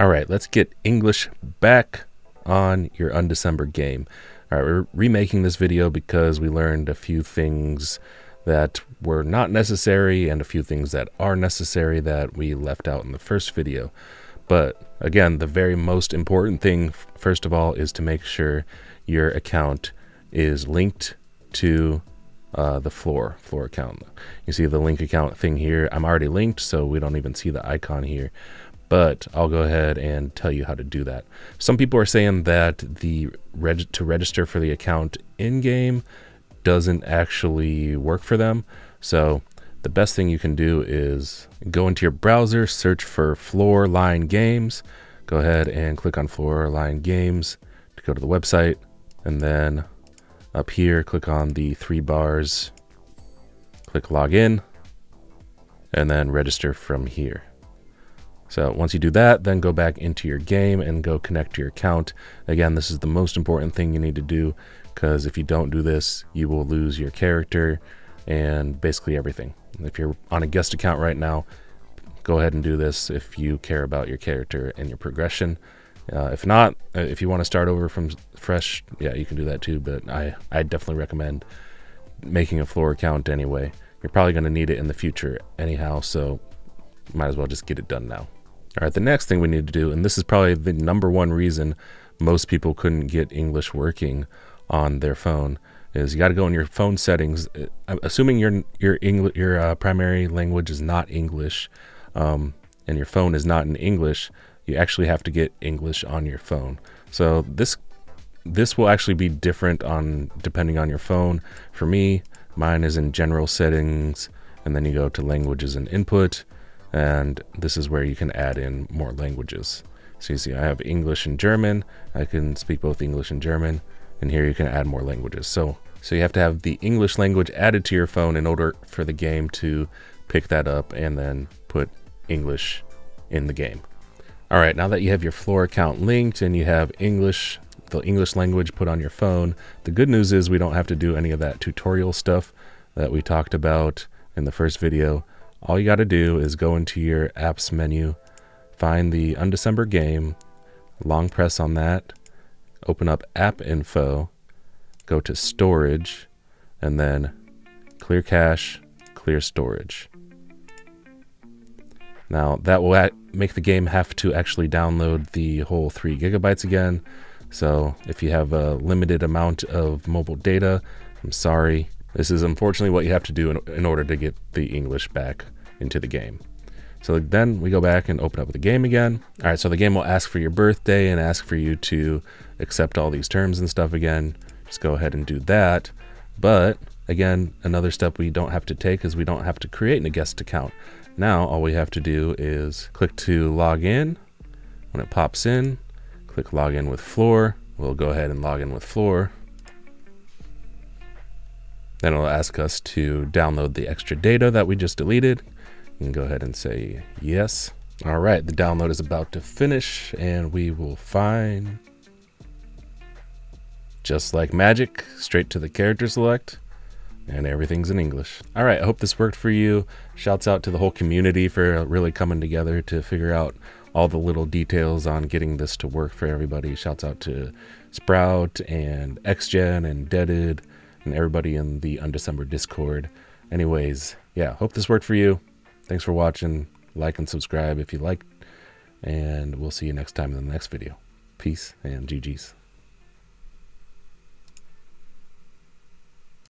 All right, let's get English back on your Undecember game. All right, we're remaking this video because we learned a few things that were not necessary and a few things that are necessary that we left out in the first video. But again, the very most important thing, first of all, is to make sure your account is linked to uh, the floor floor account. You see the link account thing here. I'm already linked, so we don't even see the icon here but I'll go ahead and tell you how to do that. Some people are saying that the reg to register for the account in game doesn't actually work for them. So the best thing you can do is go into your browser, search for Floorline Games. Go ahead and click on Floorline Games to go to the website. And then up here, click on the three bars, click login, and then register from here. So once you do that, then go back into your game and go connect to your account. Again, this is the most important thing you need to do because if you don't do this, you will lose your character and basically everything. If you're on a guest account right now, go ahead and do this if you care about your character and your progression. Uh, if not, uh, if you want to start over from fresh, yeah, you can do that too. But I, I definitely recommend making a floor account anyway. You're probably going to need it in the future anyhow, so might as well just get it done now. All right, the next thing we need to do, and this is probably the number one reason most people couldn't get English working on their phone, is you got to go in your phone settings. Uh, assuming your your English your uh, primary language is not English, um, and your phone is not in English, you actually have to get English on your phone. So this this will actually be different on depending on your phone. For me, mine is in general settings, and then you go to languages and input and this is where you can add in more languages. So you see I have English and German, I can speak both English and German, and here you can add more languages. So, so you have to have the English language added to your phone in order for the game to pick that up and then put English in the game. All right, now that you have your floor account linked and you have English, the English language put on your phone, the good news is we don't have to do any of that tutorial stuff that we talked about in the first video all you got to do is go into your apps menu, find the Undecember game, long press on that, open up app info, go to storage, and then clear cache, clear storage. Now that will make the game have to actually download the whole three gigabytes again. So if you have a limited amount of mobile data, I'm sorry, this is unfortunately what you have to do in, in order to get the English back into the game. So then we go back and open up the game again. All right, so the game will ask for your birthday and ask for you to accept all these terms and stuff again. Just go ahead and do that. But again, another step we don't have to take is we don't have to create a guest account. Now all we have to do is click to log in. When it pops in, click login with Floor. We'll go ahead and log in with Floor. Then it'll ask us to download the extra data that we just deleted. You can go ahead and say yes. All right, the download is about to finish and we will find, just like magic, straight to the character select and everything's in English. All right, I hope this worked for you. Shouts out to the whole community for really coming together to figure out all the little details on getting this to work for everybody. Shouts out to Sprout and XGen and Deaded and everybody in the Undecember Discord. Anyways, yeah, hope this worked for you. Thanks for watching. Like and subscribe if you like. And we'll see you next time in the next video. Peace and GG's.